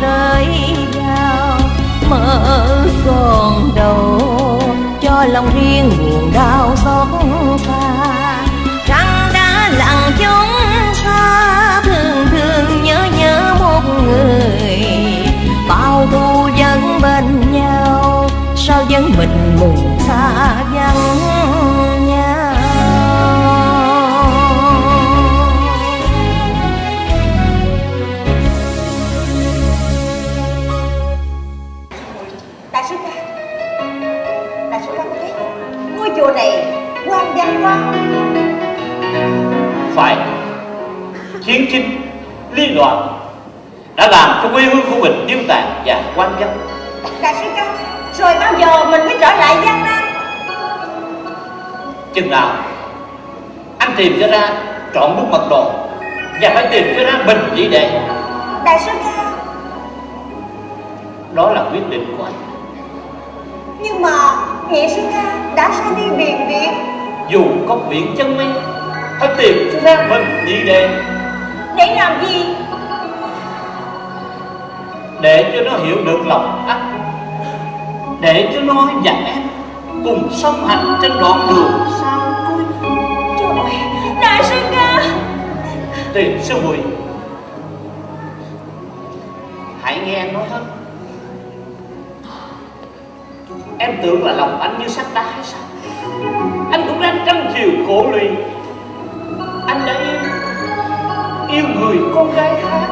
rơi vào mở còn đầu. Cho lòng riêng buồn đau xót xa. Trăng đã lặng chốn xa, thương thương nhớ nhớ một người. Bao thu vẫn bên nhau, sao vẫn mình mù xa vắng? Phải. Chiến tranh liên loạn đã làm cho quê hương của mình điêu tàn và quan dân đại sư ca rồi bao giờ mình mới trở lại gian nam? Chừng nào anh tìm cho ra trọn bút mật đồ và phải tìm cho ra bình chỉ đệ đại sư ca đó là quyết định của anh. Nhưng mà nghệ sư ca đã ra đi biển việt dù có biển chân mây phải tìm cho ra bình chỉ đệ để làm gì? Để cho nó hiểu được lòng anh để cho nó và em cùng song hành trên đoạn đường. Xa cuối trời đại sư ca? Tiền sư muội hãy nghe anh nói hết em tưởng là lòng anh như sắt đá hay sao? Anh cũng đang trăm chiều khổ lụy anh đã yêu yêu người con gái khác.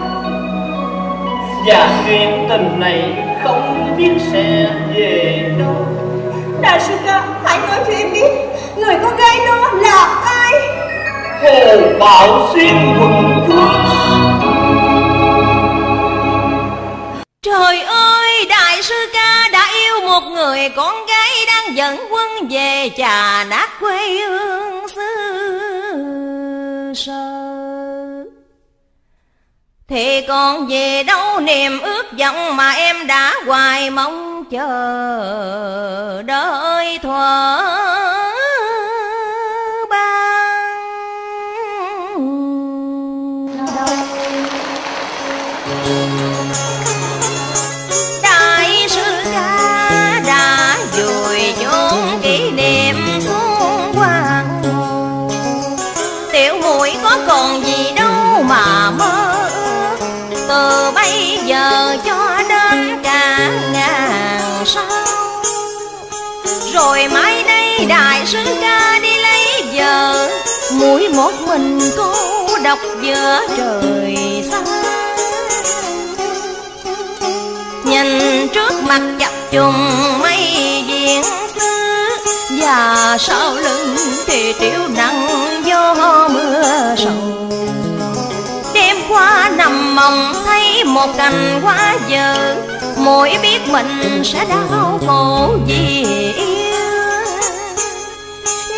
Và chuyện tình này không biết sẽ về đâu. Đại sư ca hãy nói cho em biết người con gái đó là ai? Hồ bảo xuyên quần chúa Trời ơi, đại sư ca đã yêu một người con gái đang dẫn quân về trà nát quê hương sơ. Thì còn về đâu niềm ước vọng mà em đã hoài mong chờ đợi thuở một mình cô độc giữa trời xa Nhìn trước mặt chập trùng mây diễn xứ, Và sau lưng thì triệu nắng gió mưa sầu. Đêm qua nằm mộng thấy một cành quá dở, Mỗi biết mình sẽ đau khổ vì yêu.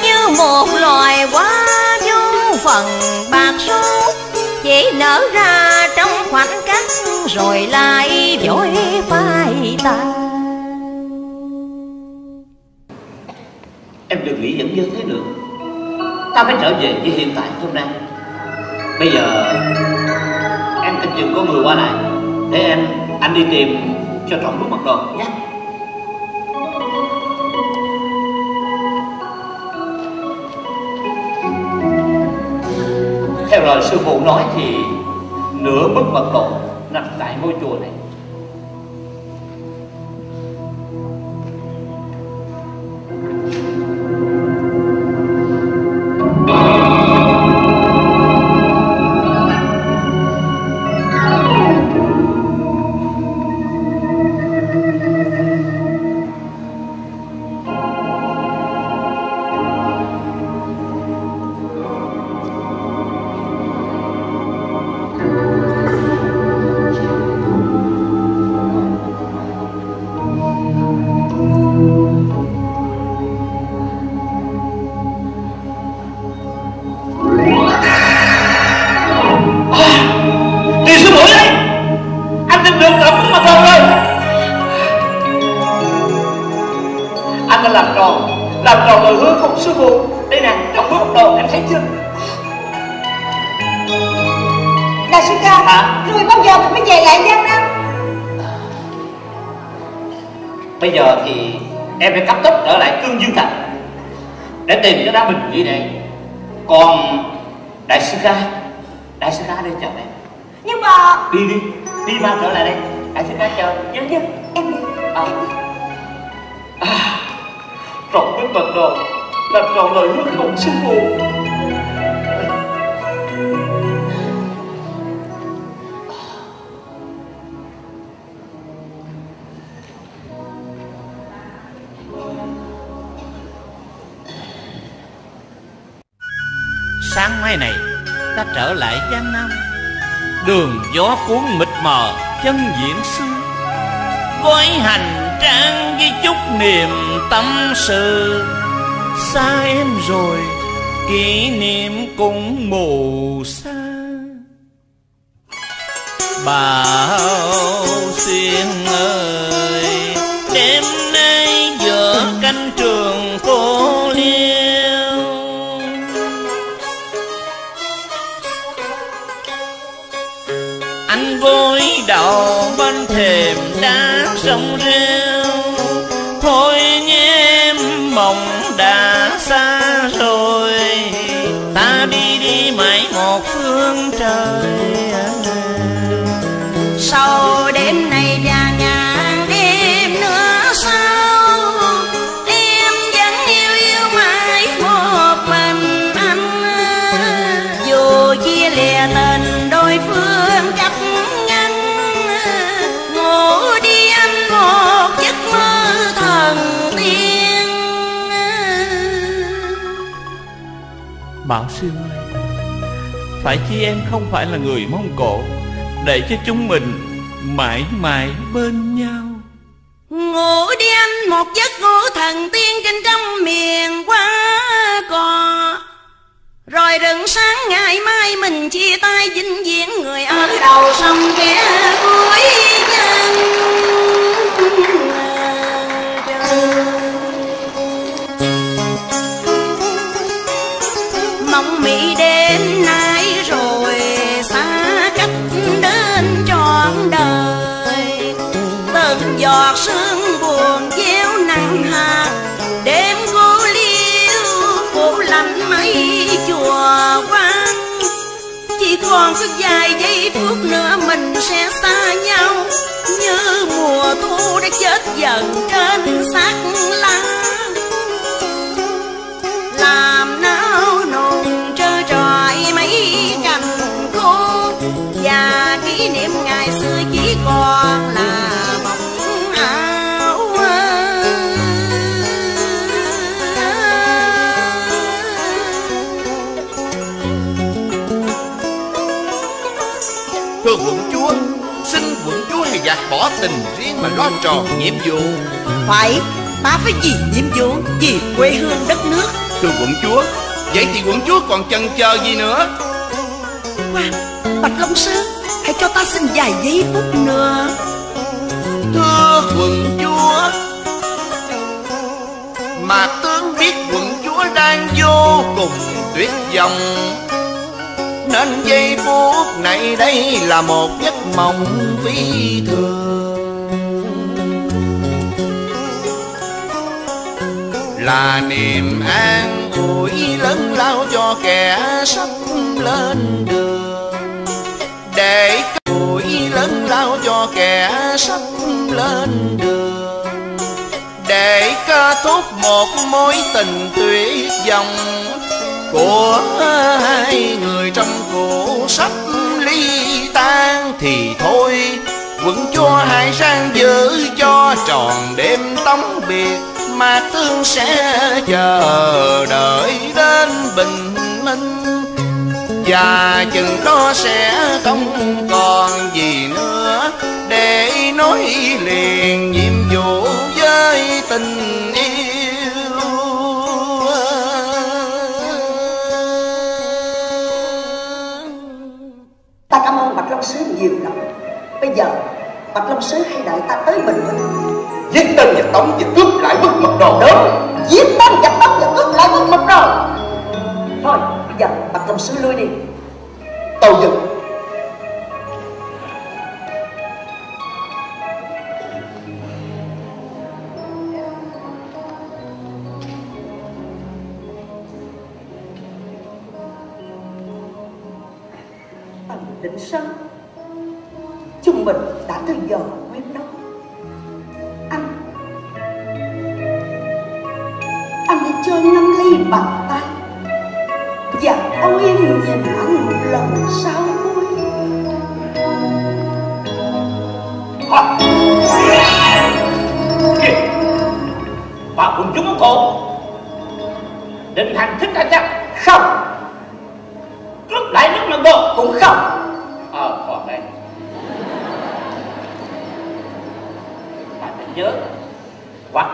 Như một loài hoa phần bạc số, Chỉ nở ra trong khoảnh khắc, rồi lại vội phai tàn. Em đừng nghĩ dẫn dơ thế nữa. Ta phải trở về với hiện tại hôm nay. Bây giờ, em tin chừng có người qua lại, để em, anh đi tìm cho trọn bút mặt đồ nhé. Theo lời sư phụ nói thì nửa bức mật độ, nằm tại ngôi chùa này. Giờ thì em phải cấp tốc trở lại cương dương thành để tìm cái đá bình thủy này. Còn đại sư ca đại sư ca đây chờ em nhưng mà đi đi đi mau trở lại đây. Đại sư ca chờ nhớ nhớ em đi. À. à, trọn với mật đồ làm tròn lời hứa không sư phụ Sáng mai này, ta trở lại Giang Nam. Đường gió cuốn mịt mờ, chân diễn xưa. Gói hành trang ghi chút niềm tâm sự. Xa em rồi, kỷ niệm cũng mù xa. Bao xuyên ơi, Đêm nay giữa canh trường. Thềm đá. Lão sư ơi Phải chi em không phải là người Mông Cổ, Để cho chúng mình mãi mãi bên nhau. Ngủ đi anh, một giấc ngủ thần tiên trên trong miền quá cò. Rồi đừng sáng ngày mai mình chia tay vĩnh viễn người ở đầu sông kẻ cuối mong mỹ đến nay rồi xa cách đến trọn đời. Từng giọt sương buồn gieo nặng hạt đêm cô liêu phủ lạnh mây chùa quan chỉ còn có vài giây phút nữa mình sẽ xa nhau, như mùa thu đã chết dần trên xác bỏ tình riêng mà lo tròn nhiệm vụ. Phải ta phải vì nhiệm vụ vì quê hương đất nước. Thưa quận chúa Vậy thì quận chúa còn chần chờ gì nữa? Khoan, Bạch Long Sư Hãy cho ta xin vài giây phút nữa. Thưa quận chúa Mà tướng biết quận chúa đang vô cùng tuyệt vọng nên giây phút này đây là một giấc mộng phi thường. Là niềm an ủi lớn lao cho kẻ sắp lên đường. Để ủi lớn lao cho kẻ sắp lên đường. Để kết thúc một mối tình tuyệt vọng của hai người trong cuộc sắp ly tan Thì thôi vẫn cho hai sang giữ cho tròn đêm tống biệt Mà tương sẽ chờ đợi đến bình minh. Và chừng đó sẽ không còn gì nữa, để nói liền nhiệm vụ với tình yêu. Bạch long sứ hãy đợi ta tới bình minh? Giết tên và tống và cướp lại bức mật đồ. Đúng. Giết băng giặc tóc và cướp lại mất mật rồi thôi bây giờ bạc cầm sứ lui đi. Tàu dừng. Định sơn chúng mình đã từ giờ quyết đấu anh. Anh hãy chơi năm ly bàn tay. Và âu yên nhìn anh một lần sau cuối Kìa. Bà cùng chúng cổ Định hành thích hay chắc không. Cướp lại nước lần đồ cũng không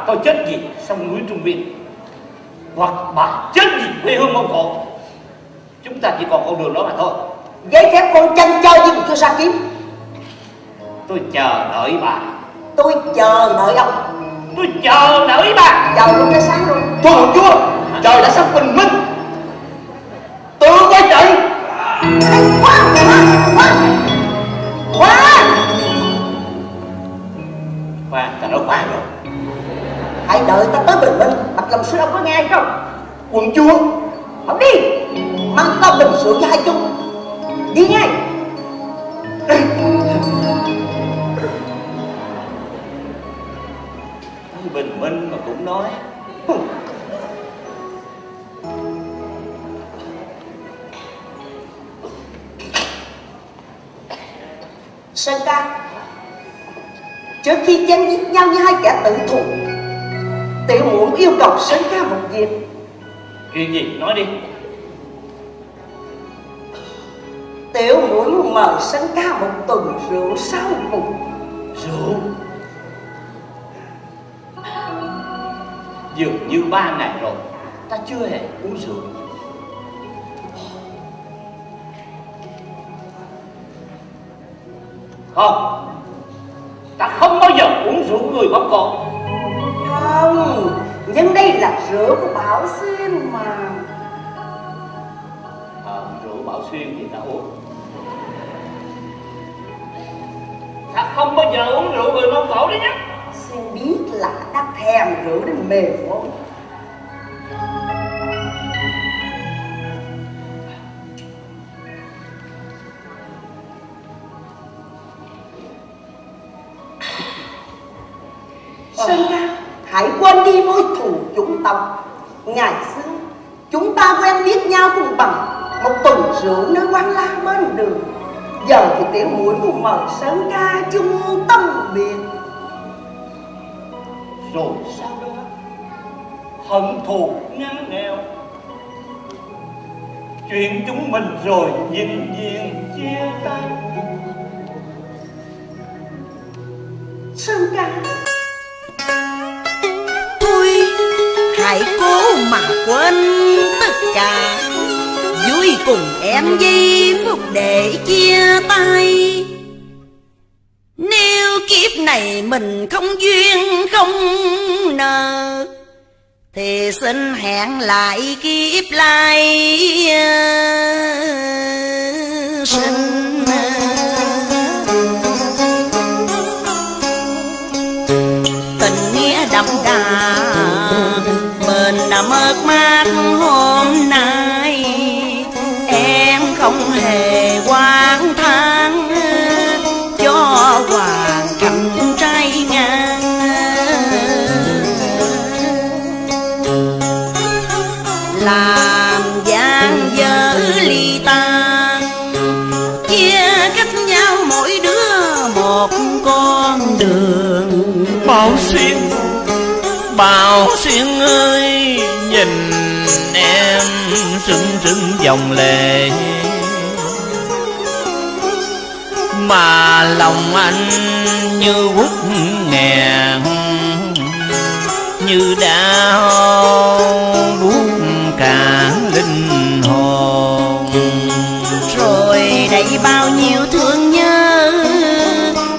Tôi chết gì sông núi Trung Nguyên Hoặc bà chết gì quê hương Mông Cổ? Chúng ta chỉ còn con đường đó mà thôi. Giấy phép con chân chơi nhưng chưa ra kiếm Tôi chờ đợi bà. Tôi chờ đợi ông. Tôi chờ đợi bà. Chờ luôn tới sáng luôn thưa chúa chúa Nói đi. Tiểu muốn mời sơn ca một tuần rượu sau cùng. Rượu? Dường như ba ngày rồi Ta chưa hề uống rượu. Không Ta không bao giờ uống rượu người bóng cổ. Không nhưng đây là rượu của bảo xuyên mà Xuyên thì ta uống Ta không bao giờ uống rượu người Mông Cổ đấy nhé xin biết là đã thèm rượu đến mềm móng Sơn ca Hãy quên đi mối thù chúng tộc Ngày xưa Chúng ta quen biết nhau cùng bằng một tuần rượu nơi quán la bên đường. Giờ thì tiểu mũi muốn mời sớm ca chung tâm biệt. Rồi sau đó? Hận thù ngăn nghèo. Chuyện chúng mình rồi nhìn diện chia tay. Sơn ca. Thôi, Hãy cố mà quên tất cả. Vui cùng em giây phút để chia tay. Nếu kiếp này mình không duyên không nợ, Thì xin hẹn lại kiếp lai uh, sinh tình nghĩa đậm đà mình đã mất mát hôm nay. Rưng dòng lệ. Mà lòng anh như quất nghẹn Như đau đuốt cả linh hồn. Rồi đây bao nhiêu thương nhớ,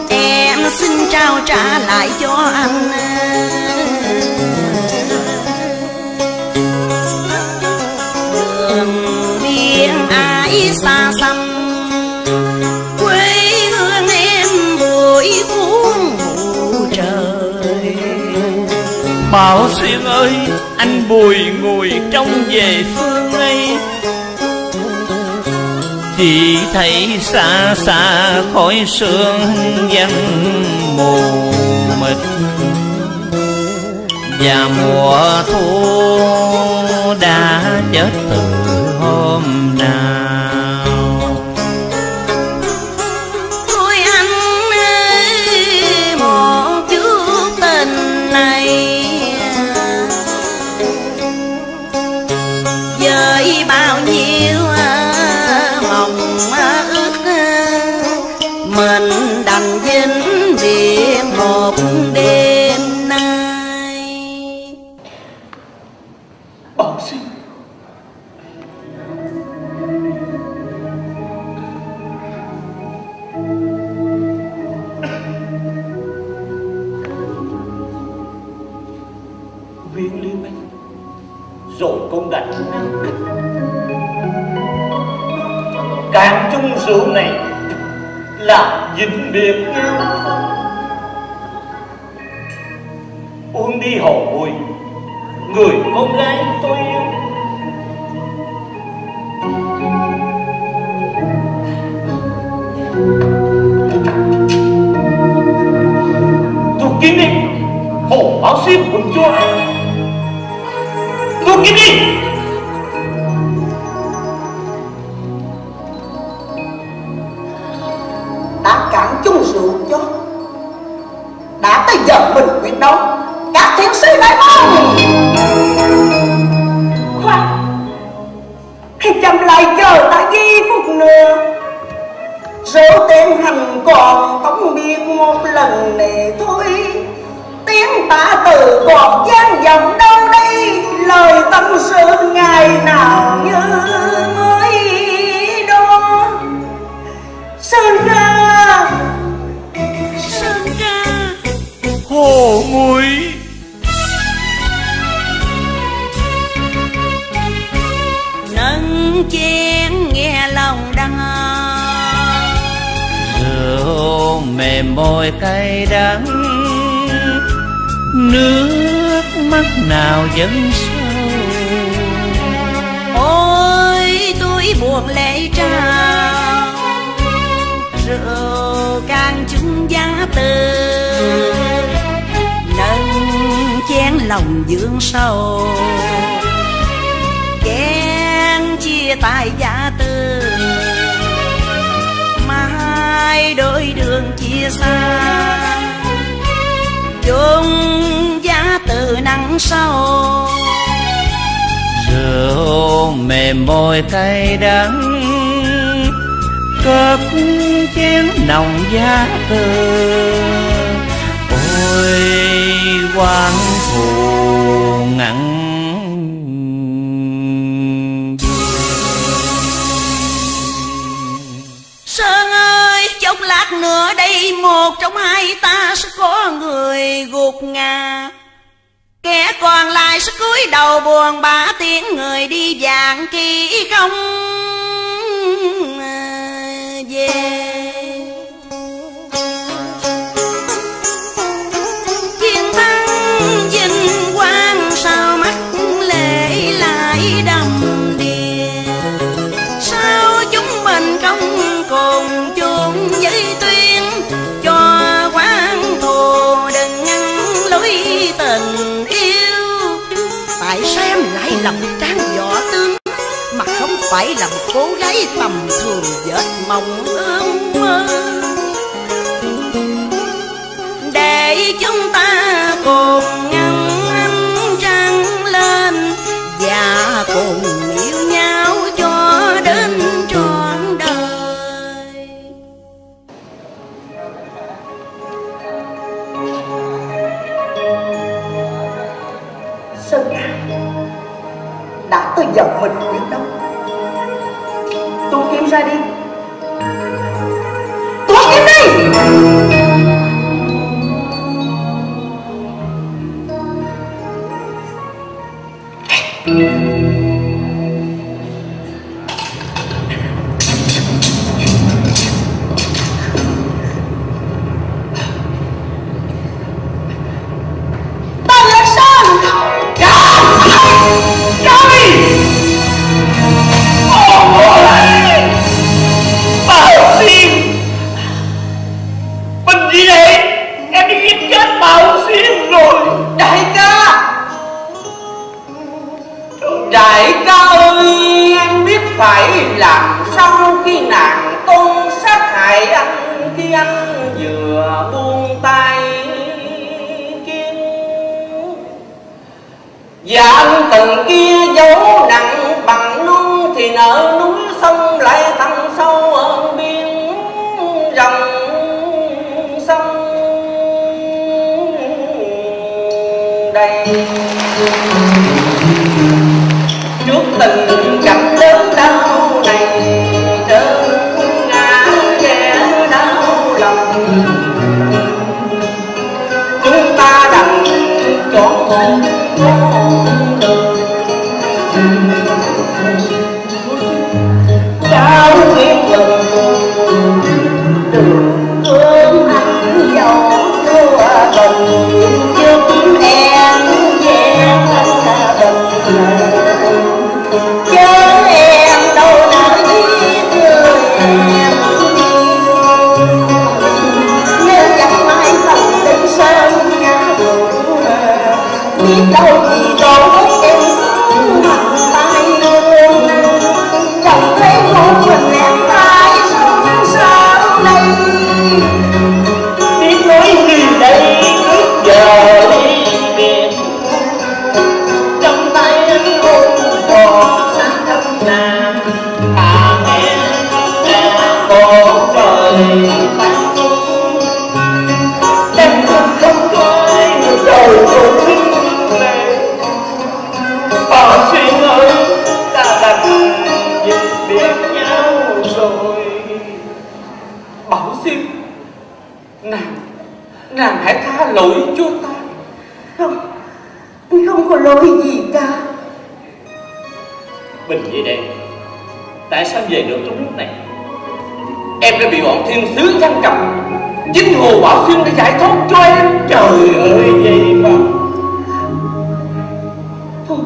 em xin trao trả lại cho anh. Mãi xa xăm. Quê hương em bụi cuốn mù trời. Bảo xuyên ơi, Anh bùi ngồi trong về phương ấy. Chỉ thấy xa xa khói sương dân mù mịt. Và mùa thu đã chết từ hôm nào in nước mắt nào vẫn sâu. Ôi, tôi buồn lệ trao, rượu càng chung giá từ nâng chén lòng dưỡng sâu chén chia tay giá tư mai đôi đường chia xa chung giá từ nắng sâu rượu mềm môi cay đắng cất chén nồng giá từ. Ôi quan thù ngặn Sơn ơi, chốc lát nữa đây một trong hai ta sẽ có người gục ngã. Kẻ còn lại sẽ cúi đầu buồn bã, tiếng người đi dạng kỳ không phải là một cô gái tầm thường vết mộng ước mơ. Để chúng ta cùng ngăn ánh trăng lên và cùng phải làm sao khi nàng tôn sát hại anh, Khi anh vừa buông tay kiên Và anh từng kia dấu nặng bằng núi Thì nợ núi sông lại thăm sâu ở biên rồng sông đây. Trước tình rồi. Bảo xuyên Nàng Nàng hãy tha lỗi cho ta. Không Không có lỗi gì cả. Bình vậy đây, Tại sao về được trong lúc này? Em đã bị bọn thiên sứ giam cầm. Chính Hồ Bảo Xuyên đã giải thoát cho em. Trời ơi vậy mà Thôi,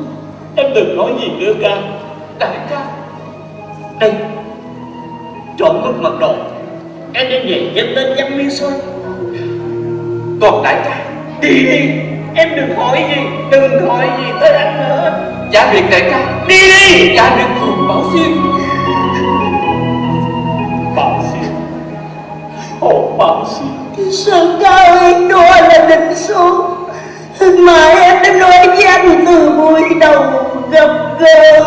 Em đừng nói gì nữa, ca. Đại ca, Đây. Trộn lúc mặc đồ Em đem về dẫn lên giam miên soi Còn đại ca Đi đi. Em đừng hỏi gì Đừng hỏi gì tới anh nữa. Dạ việc đại ca Đi đi. Dạ việc Hồ Bảo Xuyên. Bảo Xuyên. Hồ Bảo Xuyên. Sơn ca ơi đó là định số Mà em đã nói với anh từ buổi đầu gặp gỡ.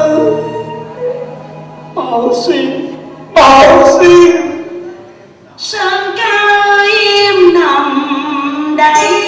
Bảo Xuyên Bảo xin. Sáng ca im em nằm đây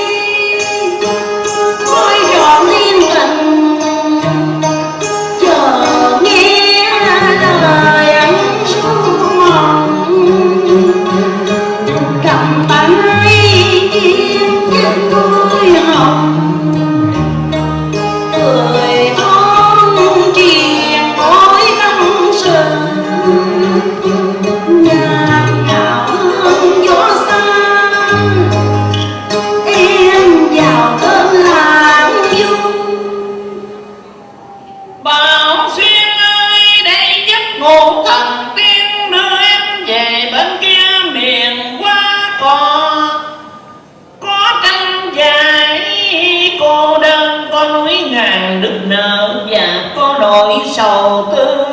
hàng núi ngàn nở Và có nỗi sầu tư.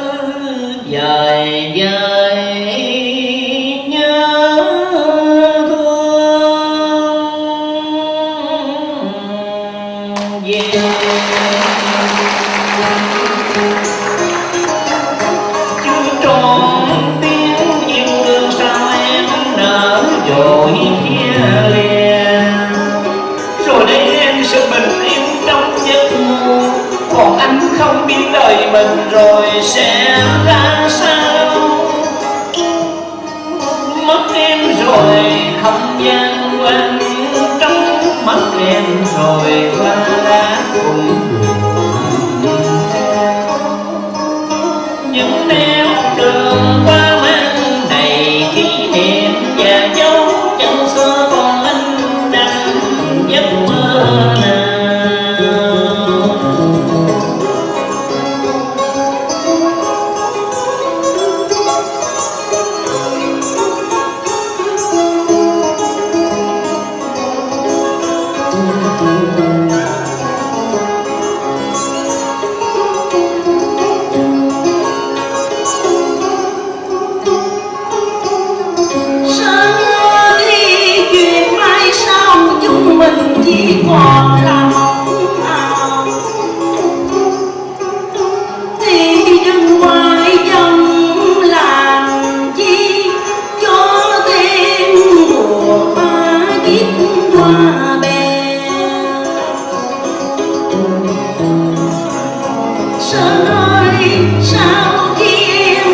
Sơn ơi sao khi em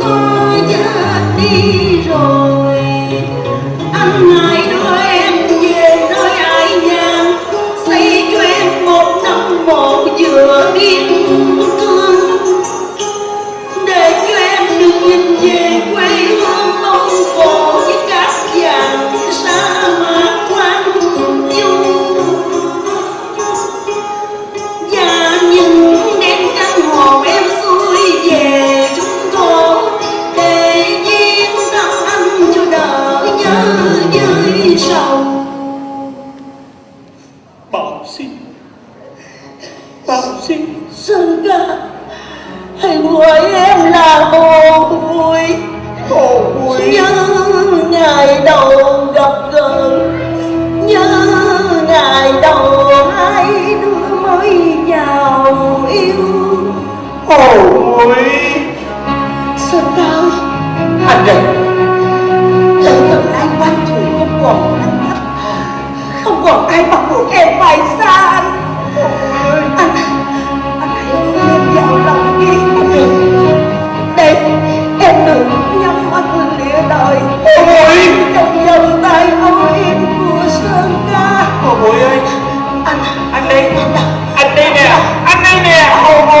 có chết đi Hồ Bụi Sơn ca ơi Anh đây Từ từ nay quan trường không còn nắng mắt Không còn ai bắt buộc em phải xa anh Anh Anh hãy đưa vào lòng đi Để em được nhắm mắt lìa đời Ôi! Trong vòng tay âu yếm của Sơn ca Hồ ơi Anh Anh đây Anh đây nè. Anh đây nè. Hồ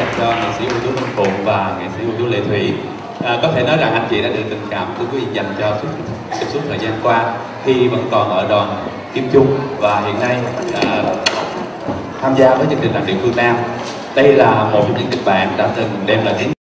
dành cho nghệ sĩ ưu tú Minh Phụng và nghệ sĩ ưu tú Lệ Thủy. À, có thể nói rằng anh chị đã được tình cảm của quý vị dành cho suốt, suốt, suốt thời gian qua khi vẫn còn ở đoàn Kim Trung và hiện nay à, tham gia với chương trình làm điệu phương Nam. Đây là một trong những kịch bản đã từng đem lại tiếng